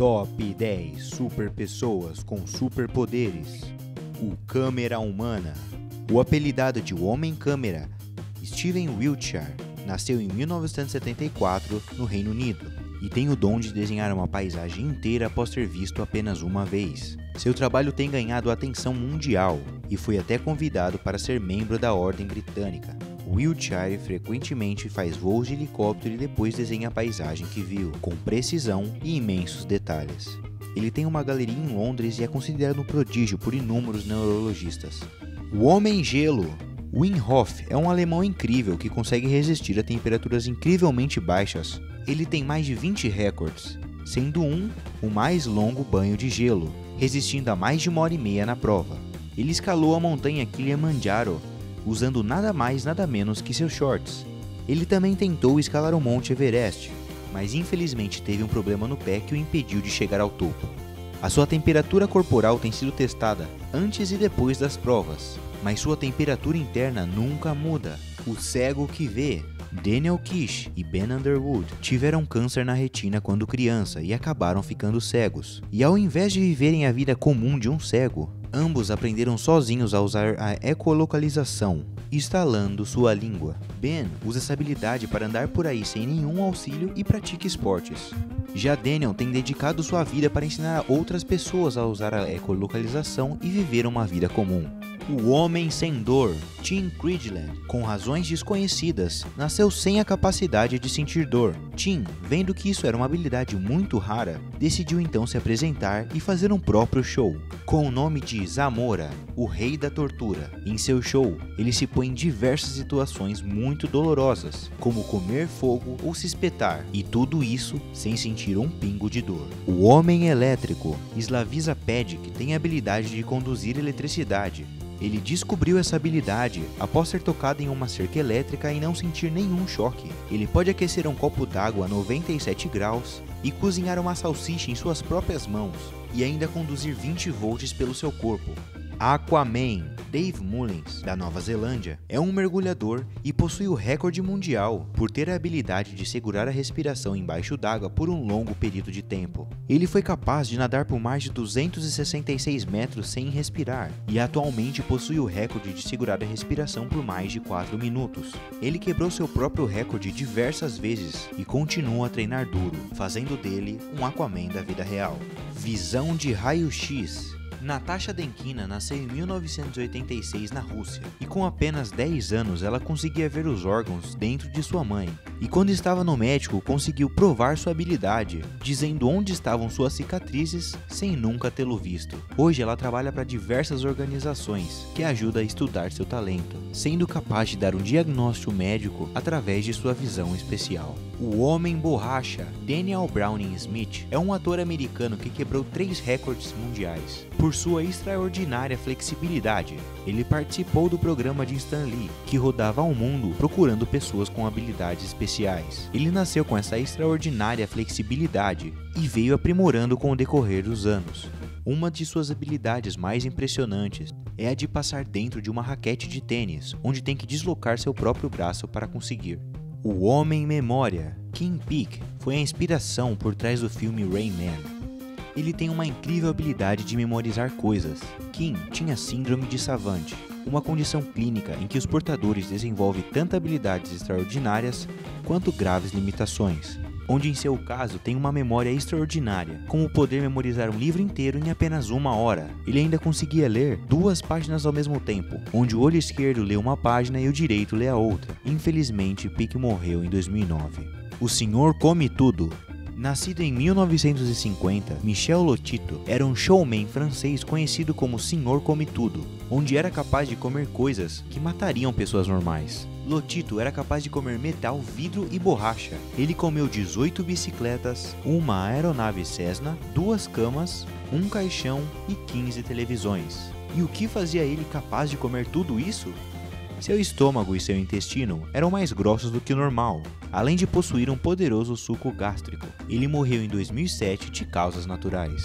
Top 10 super pessoas com superpoderes. O Câmera Humana. O apelidado de Homem Câmera, Steven Wiltshire, nasceu em 1974 no Reino Unido e tem o dom de desenhar uma paisagem inteira após ter visto apenas uma vez. Seu trabalho tem ganhado atenção mundial e foi até convidado para ser membro da Ordem Britânica. Wiltshire frequentemente faz voos de helicóptero e depois desenha a paisagem que viu, com precisão e imensos detalhes. Ele tem uma galeria em Londres e é considerado um prodígio por inúmeros neurologistas. O Homem Gelo Wim Hof é um alemão incrível que consegue resistir a temperaturas incrivelmente baixas. Ele tem mais de 20 recordes, sendo um o mais longo banho de gelo, resistindo a mais de uma hora e meia na prova. Ele escalou a montanha Kilimanjaro usando nada mais nada menos que seus shorts. Ele também tentou escalar o Monte Everest, mas infelizmente teve um problema no pé que o impediu de chegar ao topo. A sua temperatura corporal tem sido testada antes e depois das provas, mas sua temperatura interna nunca muda. O cego que vê. Daniel Kish e Ben Underwood tiveram câncer na retina quando criança e acabaram ficando cegos. E ao invés de viverem a vida comum de um cego, ambos aprenderam sozinhos a usar a ecolocalização, instalando sua língua. Ben usa essa habilidade para andar por aí sem nenhum auxílio e pratica esportes. Já Daniel tem dedicado sua vida para ensinar outras pessoas a usar a ecolocalização e viver uma vida comum. O Homem Sem Dor, Tim Cridland, com razões desconhecidas, nasceu sem a capacidade de sentir dor. Tim, vendo que isso era uma habilidade muito rara, decidiu então se apresentar e fazer um próprio show, com o nome de Zamora, o Rei da Tortura. Em seu show, ele se põe em diversas situações muito dolorosas, como comer fogo ou se espetar, e tudo isso sem sentir um pingo de dor. O Homem Elétrico, Slavisa Pedic, tem a habilidade de conduzir eletricidade, ele descobriu essa habilidade após ser tocado em uma cerca elétrica e não sentir nenhum choque. Ele pode aquecer um copo d'água a 97 graus e cozinhar uma salsicha em suas próprias mãos e ainda conduzir 20 volts pelo seu corpo. Aquaman, Dave Mullins, da Nova Zelândia, é um mergulhador e possui o recorde mundial por ter a habilidade de segurar a respiração embaixo d'água por um longo período de tempo. Ele foi capaz de nadar por mais de 266 metros sem respirar e atualmente possui o recorde de segurar a respiração por mais de 4 minutos. Ele quebrou seu próprio recorde diversas vezes e continua a treinar duro, fazendo dele um Aquaman da vida real. Visão de raio-x Natasha Denkina nasceu em 1986 na Rússia e com apenas 10 anos ela conseguia ver os órgãos dentro de sua mãe. E quando estava no médico, conseguiu provar sua habilidade, dizendo onde estavam suas cicatrizes sem nunca tê-lo visto. Hoje ela trabalha para diversas organizações que ajudam a estudar seu talento, sendo capaz de dar um diagnóstico médico através de sua visão especial. O Homem Borracha, Daniel Browning Smith, é um ator americano que quebrou três recordes mundiais. Por sua extraordinária flexibilidade, ele participou do programa de Stan Lee, que rodava ao mundo procurando pessoas com habilidades especiais. Ele nasceu com essa extraordinária flexibilidade e veio aprimorando com o decorrer dos anos. Uma de suas habilidades mais impressionantes é a de passar dentro de uma raquete de tênis, onde tem que deslocar seu próprio braço para conseguir. O Homem Memória, Kim Peek, foi a inspiração por trás do filme Rain Man. Ele tem uma incrível habilidade de memorizar coisas. Kim tinha síndrome de Savant, uma condição clínica em que os portadores desenvolvem tanto habilidades extraordinárias quanto graves limitações, onde em seu caso tem uma memória extraordinária, como poder memorizar um livro inteiro em apenas uma hora. Ele ainda conseguia ler duas páginas ao mesmo tempo, onde o olho esquerdo lê uma página e o direito lê a outra. Infelizmente, Pique morreu em 2009. O Senhor Come Tudo Nascido em 1950, Michel Lotito era um showman francês conhecido como Senhor Come Tudo, onde era capaz de comer coisas que matariam pessoas normais. Lotito era capaz de comer metal, vidro e borracha. Ele comeu 18 bicicletas, uma aeronave Cessna, duas camas, um caixão e 15 televisões. E o que fazia ele capaz de comer tudo isso? Seu estômago e seu intestino eram mais grossos do que o normal, além de possuir um poderoso suco gástrico. Ele morreu em 2007 de causas naturais.